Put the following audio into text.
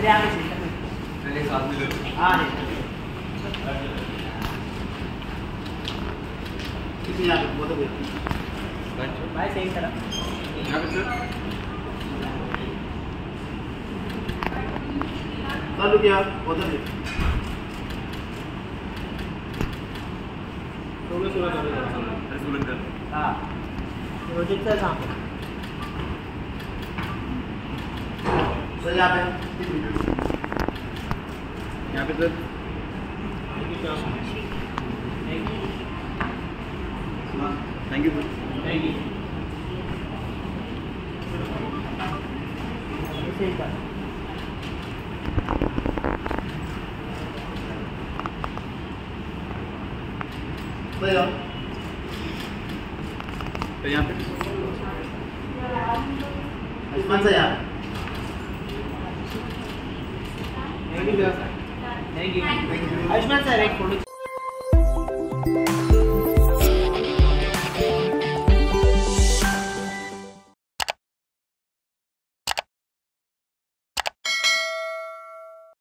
Sir यहाँ पे centre में पहले साथ में हाँ किसी यहाँ पे तो Right, sir. भाई सही तरह चालू किया उधर सोलह सोलह कर हाँ प्रोजेक्ट सर कहाँ सर यहाँ पे यहाँ पे sir. Thank you sir thank you सही हो तो यहाँ पे आयुष्मान सर यहाँ thank you thank you Ayushman sir एक फ़ोटो